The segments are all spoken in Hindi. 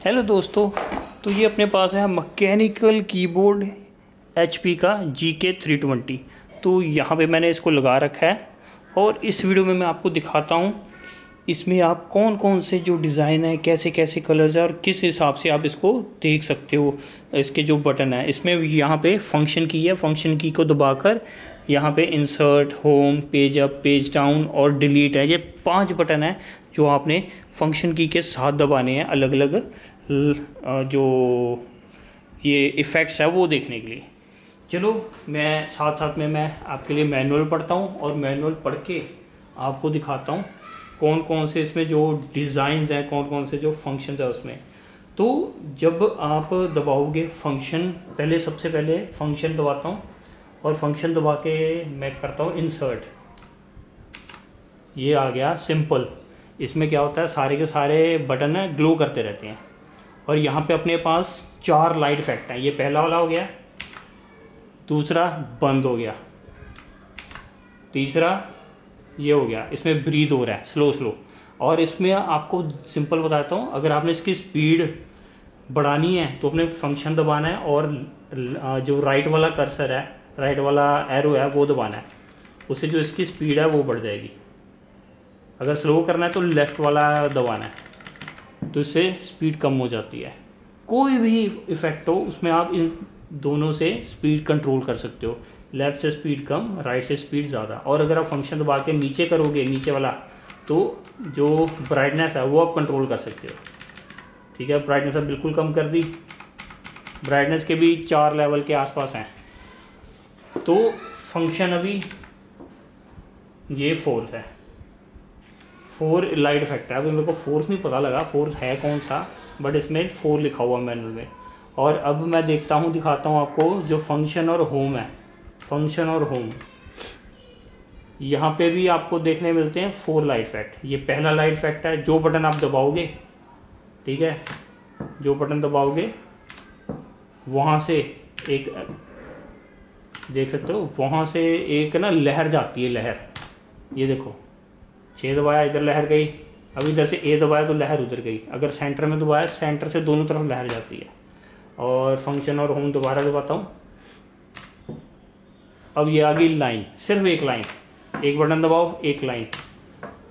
हेलो दोस्तों तो ये अपने पास है मैकेनिकल कीबोर्ड एचपी का जी के थ्री ट्वेंटी तो यहाँ पे मैंने इसको लगा रखा है और इस वीडियो में मैं आपको दिखाता हूँ, इसमें आप कौन कौन से जो डिज़ाइन है कैसे कैसे कलर्स है और किस हिसाब से आप इसको देख सकते हो, इसके जो बटन है। इसमें यहाँ पे फ़ंक्शन की है फ़ंक्शन की को दबाकर यहाँ पे insert home page up page down और डिलीट है। ये पाँच बटन है जो आपने फ़ंक्शन की के साथ दबाने हैं अलग अलग जो ये इफ़ेक्ट्स है वो देखने के लिए। चलो, मैं साथ साथ में मैं आपके लिए मैनुअल पढ़ता हूँ और मैनुअल पढ़ के आपको दिखाता हूँ कौन कौन से इसमें जो डिज़ाइंस हैं कौन कौन से जो फ़ंक्शन है उसमें। तो जब आप दबाओगे फ़ंक्शन पहले सबसे पहले फ़ंक्शन दबाता हूँ और फ़ंक्शन दबा के मैं करता हूँ इंसर्ट ये आ गया सिंपल इसमें क्या होता है, सारे के सारे बटन ग्लो करते रहते हैं। और यहाँ पे अपने पास चार लाइट इफ़ेक्ट हैं। ये पहला वाला हो गया, दूसरा बंद हो गया, तीसरा ये हो गया। इसमें ब्रीद हो रहा है स्लो स्लो और इसमें आपको सिंपल बताता हूँ, अगर आपने इसकी स्पीड बढ़ानी है तो अपने फ़ंक्शन दबाना है और जो राइट वाला कर्सर है राइट वाला एरो है, वो दबाना है। उससे जो इसकी स्पीड है, वो बढ़ जाएगी। अगर स्लो करना है तो लेफ़्ट वाला दबाना है। तो इससे स्पीड कम हो जाती है। कोई भी इफ़ेक्ट हो, उसमें आप इन दोनों से स्पीड कंट्रोल कर सकते हो। लेफ़्ट से स्पीड कम राइट से स्पीड ज़्यादा। और अगर आप फ़ंक्शन दबा के नीचे करोगे, नीचे वाला तो जो ब्राइटनेस है, वो आप कंट्रोल कर सकते हो। ठीक है ब्राइटनेस आप बिल्कुल कम कर दी। ब्राइटनेस के भी चार लेवल के आसपास हैं। तो फ़ंक्शन अभी ये फोर्थ है। फोर लाइट इफ़ेक्ट है अभी मेरे को फोर्थ नहीं पता लगा फोर्थ है कौन सा बट इसमें फोर लिखा हुआ मैनुअल में। और अब मैं देखता हूँ, दिखाता हूँ आपको जो फ़ंक्शन और होम है। फ़ंक्शन और होम यहाँ पे भी आपको देखने मिलते हैं फोर लाइट इफ़ेक्ट ये पहला लाइट इफ़ेक्ट है, जो बटन आप दबाओगे, ठीक है? जो बटन दबाओगे, वहाँ से एक, देख सकते हो, वहाँ से एक ना लहर जाती है, लहर। ये देखो। छः दबाया, इधर लहर गई। अब इधर से ए दबाया तो लहर उधर गई। अगर सेंटर में दबाया सेंटर से दोनों तरफ़ लहर जाती है। और फ़ंक्शन और होम दोबारा दबाता हूँ। अब ये आ गई लाइन सिर्फ़ एक लाइन एक बटन दबाओ, एक लाइन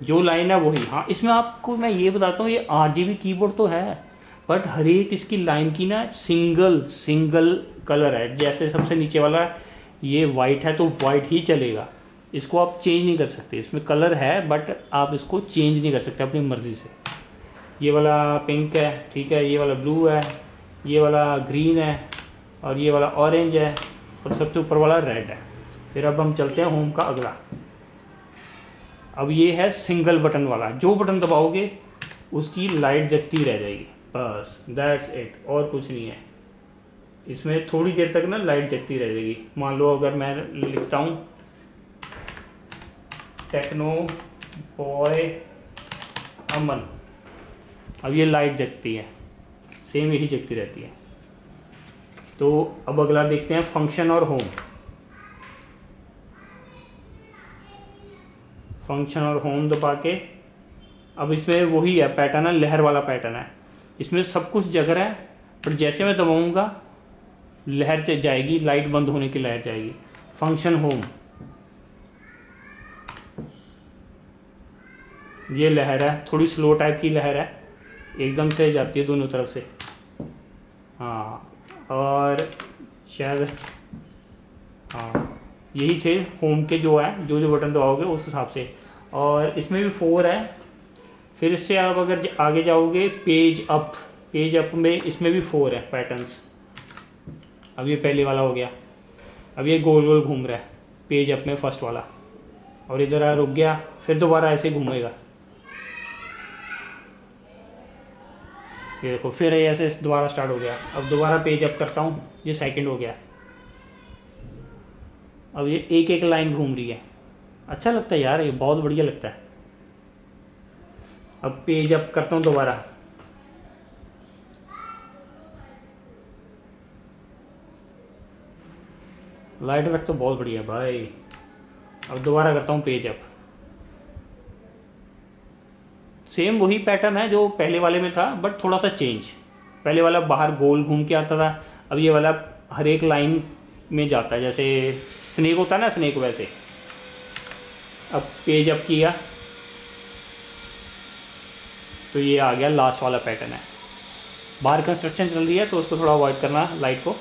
जो लाइन है वही। हाँ इसमें आपको मैं ये बताता हूँ, ये आर जी कीबोर्ड तो है बट हर एक इसकी लाइन की ना सिंगल सिंगल कलर है। जैसे सबसे नीचे वाला, ये वाइट है तो वाइट ही चलेगा। इसको आप चेंज नहीं कर सकते। इसमें कलर है बट आप इसको चेंज नहीं कर सकते अपनी मर्ज़ी से। ये वाला पिंक है, ठीक है, ये वाला ब्लू है, ये वाला ग्रीन है, और ये वाला ऑरेंज है, और सबसे ऊपर वाला रेड है। फिर अब हम चलते हैं होम का अगला। अब ये है सिंगल बटन वाला। जो बटन दबाओगे, उसकी लाइट जगती रह जाएगी। बस दैट्स इट और कुछ नहीं है। इसमें थोड़ी देर तक ना लाइट जगती रह जाएगी। मान लो अगर मैं लिखता हूँ टेक्नो बॉय अमन अब ये लाइट जगती है। सेम यही जगती रहती है। तो अब अगला देखते हैं फ़ंक्शन और होम फ़ंक्शन और होम दबा के। अब इसमें वही है पैटर्न है, लहर वाला पैटर्न है। इसमें सब कुछ जगह है, पर जैसे मैं दबाऊँगा, लहर जाएगी लाइट बंद होने की लहर जाएगी। फ़ंक्शन होम ये लहर है, थोड़ी स्लो टाइप की लहर है, एकदम से जाती है दोनों तरफ़ से। हाँ और शायद हाँ यही थे होम के जो है, जो जो बटन दबाओगे उस हिसाब से। और इसमें भी फोर है। फिर इससे आप अगर आगे जाओगे पेज अप पेज अप में इसमें भी फोर है पैटर्न्स अब ये पहले वाला हो गया। अब ये गोल गोल घूम रहा है पेज अप में फ़र्स्ट वाला। और इधर रुक गया, फिर दोबारा ऐसे घूमेगा। ये देखो, फिर ऐसे दोबारा स्टार्ट हो गया। अब दोबारा पेज अप करता हूँ, ये सेकंड हो गया। अब ये एक एक लाइन घूम रही है। अच्छा लगता है यार, ये बहुत बढ़िया लगता है। अब पेज अप करता हूँ दोबारा। लाइट इफ़ेक्ट तो बहुत बढ़िया भाई। अब दोबारा करता हूँ पेज अप सेम वही पैटर्न है जो पहले वाले में था बट थोड़ा सा चेंज पहले वाला बाहर गोल घूम के आता था, अब ये वाला हर एक लाइन में जाता है, जैसे स्नेक होता है ना स्नेक वैसे। अब पेज अप किया। तो ये आ गया लास्ट वाला पैटर्न है। बाहर कंस्ट्रक्शन चल रही है तो उसको थोड़ा अवॉइड करना लाइट को।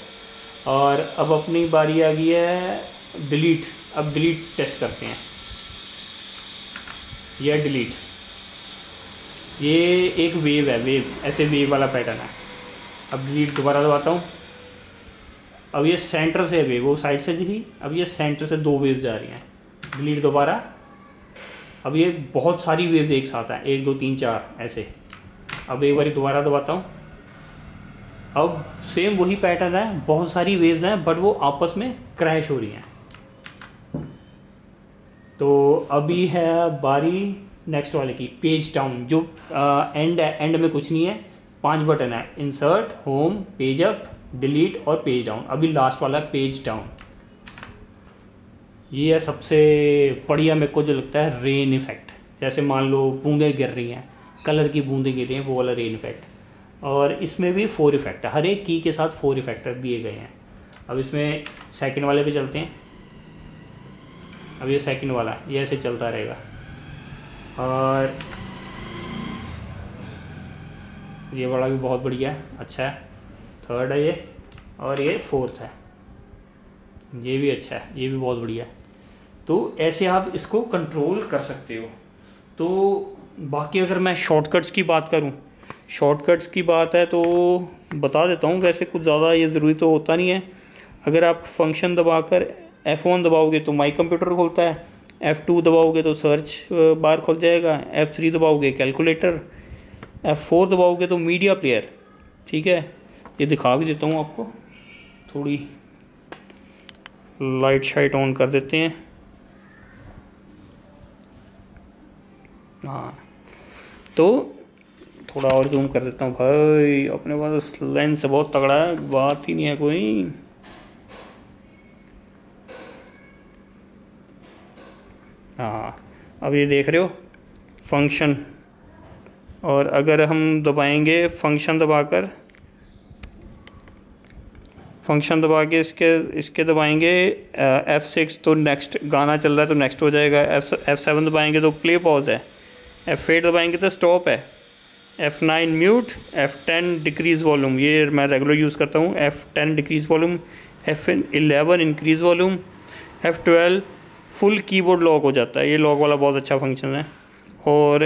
और अब अपनी बारी आ गई है डिलीट अब डिलीट टेस्ट करते हैं। यह डिलीट ये एक वेव है वेव ऐसे वेव वाला पैटर्न है। अब डिलीट दोबारा दबाता हूँ। अब ये सेंटर से वेव वो साइड से थी अब ये सेंटर से दो वेव्स जा रही हैं। डिलीट दोबारा। अब ये बहुत सारी वेव्स एक साथ हैं। एक, दो, तीन, चार, ऐसे। अब एक बार दोबारा दबाता हूँ। अब सेम वही पैटर्न है। बहुत सारी वेव्स हैं बट वो आपस में क्रैश हो रही हैं। तो अभी है बारी नेक्स्ट वाले की पेज डाउन जो एंड है एंड में कुछ नहीं है, पाँच बटन है insert home page up delete और पेज डाउन अभी लास्ट वाला है पेज डाउन ये है सबसे बढ़िया मेरे को जो लगता है रेन इफ़ेक्ट जैसे मान लो बूंदें गिर रही हैं कलर की बूंदें गिर रही हैं, वो वाला रेन इफ़ेक्ट और इसमें भी फोर इफ़ेक्ट है, हर एक की के साथ फोर इफ़ेक्ट दिए गए हैं। अब इसमें सेकंड वाले पे चलते हैं। अब ये सेकंड वाला, ये ऐसे चलता रहेगा। और ये वाला भी बहुत बढ़िया है अच्छा है। थर्ड है ये, और ये फोर्थ है। ये भी अच्छा है, ये भी बहुत बढ़िया है। तो ऐसे आप इसको कंट्रोल कर सकते हो। तो बाकी अगर मैं शॉर्टकट्स की बात करूँ शॉर्टकट्स की बात है तो बता देता हूँ, वैसे कुछ ज़्यादा ये ज़रूरी तो होता नहीं है। अगर आप फ़ंक्शन दबाकर F1 दबाओगे तो माई कंप्यूटर खोलता है F2 दबाओगे तो सर्च बार खुल जाएगा। एफ़ थ्री दबाओगे कैलकुलेटर एफ़ फोर दबाओगे तो मीडिया प्लेयर ठीक है? ये दिखा भी देता हूँ आपको। थोड़ी लाइट शाइट ऑन कर देते हैं। हाँ। तो थोड़ा और जूम कर देता हूँ। भाई, अपने पास लेंस बहुत तगड़ा है। बात ही नहीं है कोई हाँ अब ये देख रहे हो फ़ंक्शन और अगर हम दबाएँगे फ़ंक्शन दबाकर फ़ंक्शन दबा के इसके इसके दबाएँगे एफ़ सिक्स तो नेक्स्ट गाना चल रहा है तो नेक्स्ट हो जाएगा। एफ़ एफ़ सेवन दबाएँगे तो प्ले पॉज है। एफ़ एट दबाएँगे तो स्टॉप है। F nine mute F ten decrease volume ये मैं रेगुलर यूज़ करता हूँ। F ten decrease volume F eleven increase volume F twelve full keyboard lock हो जाता है। ये लॉक वाला बहुत अच्छा फ़ंक्शन है। और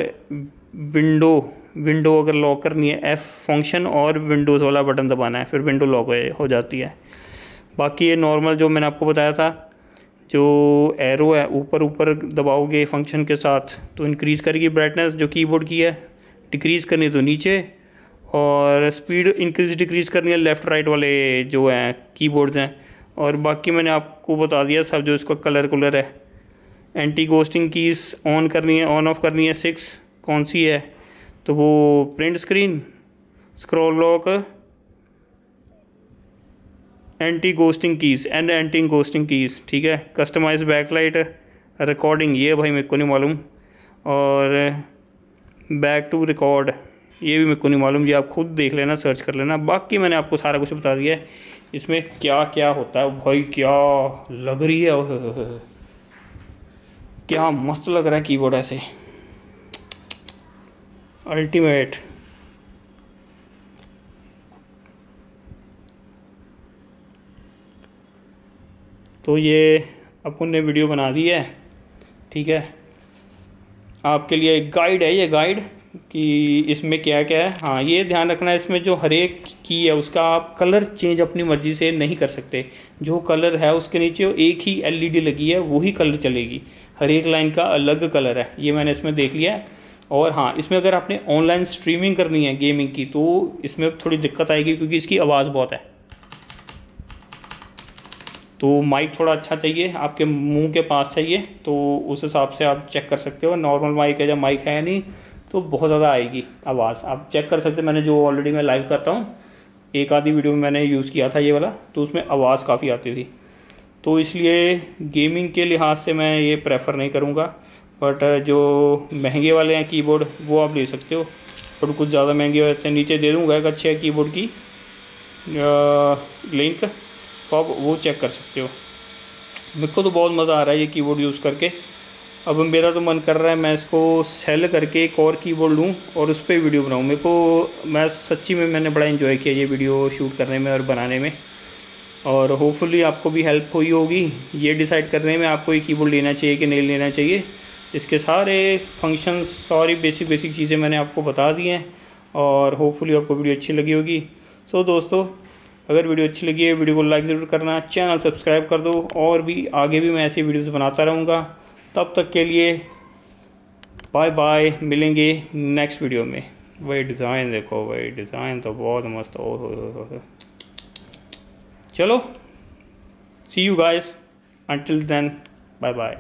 विंडो विंडो अगर लॉक करनी है एफ़ फ़ंक्शन और विंडोज़ वाला बटन दबाना है, फिर विंडो लॉक हो जाती है। बाकी ये नॉर्मल जो मैंने आपको बताया था, जो एरो है, ऊपर ऊपर दबाओगे फ़ंक्शन के साथ तो इंक्रीज़ करेगी ब्राइटनेस जो कीबोर्ड की है डिक्रीज़ करनी तो नीचे, और स्पीड इंक्रीज़ डिक्रीज़ करनी है लेफ़्ट राइट वाले जो हैं कीबोर्ड्स हैं। और बाकी मैंने आपको बता दिया सब जो इसका कलर कुलर है। एंटी गोस्टिंग कीज़ ऑन करनी है ऑन ऑफ़ करनी है सिक्स कौन सी है? तो वो print screen scroll lock anti ghosting keys and anti ghosting keys ठीक है? कस्टमाइज बैकलाइट रिकॉर्डिंग ये भाई मेरे को नहीं मालूम। और बैक टू रिकॉर्ड ये भी मेरे को नहीं मालूम। ये आप खुद देख लेना सर्च कर लेना। बाकी मैंने आपको सारा कुछ बता दिया है। इसमें क्या क्या होता है? भाई क्या लग रही है? क्या मस्त लग रहा है कीबोर्ड ऐसे। अल्टीमेट तो ये अपन ने वीडियो बना दी है, ठीक है? आपके लिए एक गाइड है ये गाइड कि इसमें क्या क्या है। हाँ ये ध्यान रखना है, इसमें जो हर एक की है, उसका आप कलर चेंज अपनी मर्ज़ी से नहीं कर सकते। जो कलर है, उसके नीचे एक ही एलईडी लगी है वही कलर चलेगी। हर एक लाइन का अलग कलर है, ये मैंने इसमें देख लिया है। और हाँ इसमें अगर आपने ऑनलाइन स्ट्रीमिंग करनी है गेमिंग की तो इसमें थोड़ी दिक्कत आएगी क्योंकि इसकी आवाज़ बहुत है। तो माइक थोड़ा अच्छा चाहिए, आपके मुँह के पास चाहिए तो उस हिसाब से आप चेक कर सकते हो। नॉर्मल माइक है, जब माइक है नहीं तो बहुत ज़्यादा आएगी आवाज़। आप चेक कर सकते मैंने जो ऑलरेडी मैं लाइव करता हूँ, एक आधी वीडियो में मैंने यूज़ किया था ये वाला तो उसमें आवाज़ काफ़ी आती थी। तो इसलिए गेमिंग के लिहाज से मैं ये प्रेफर नहीं करूँगा बट जो महँगे वाले हैं कीबोर्ड वो आप ले सकते हो। थोड़े कुछ ज़्यादा महँगे हो जाते हैं नीचे दे दूँगा एक अच्छे कीबोर्ड की लिंक तो आप वो चेक कर सकते हो। मेरे को तो बहुत मज़ा आ रहा है ये कीबोर्ड यूज़ करके। अब मेरा तो मन कर रहा है मैं इसको सेल करके एक और कीबोर्ड लूँ और उस पर वीडियो बनाऊँ। मेरे को, मैं सच्ची में मैंने बड़ा इन्जॉय किया ये वीडियो शूट करने में और बनाने में। और होपफुली आपको भी हेल्प हुई होगी। ये डिसाइड करने में आपको ये कीबोर्ड लेना चाहिए कि नहीं लेना चाहिए? इसके सारे फ़ंक्शंस सारी बेसिक बेसिक चीज़ें मैंने आपको बता दी हैं और होपफुली आपको वीडियो अच्छी लगी होगी। सो so, दोस्तों अगर वीडियो अच्छी लगी है वीडियो को लाइक ज़रूर करना चैनल सब्सक्राइब कर दो और भी आगे भी मैं ऐसी वीडियोस बनाता रहूँगा। तब तक के लिए बाय बाय मिलेंगे नेक्स्ट वीडियो में। वही डिज़ाइन देखो वही डिज़ाइन तो बहुत मस्त हो। चलो see you guys until then bye bye